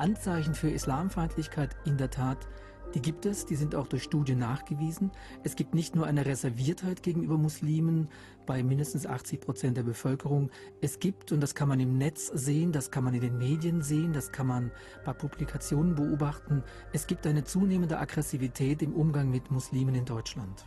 Anzeichen für Islamfeindlichkeit in der Tat die gibt es, die sind auch durch Studien nachgewiesen. Es gibt nicht nur eine Reserviertheit gegenüber Muslimen bei mindestens 80 Prozent der Bevölkerung. Es gibt, und das kann man im Netz sehen, das kann man in den Medien sehen, das kann man bei Publikationen beobachten, es gibt eine zunehmende Aggressivität im Umgang mit Muslimen in Deutschland.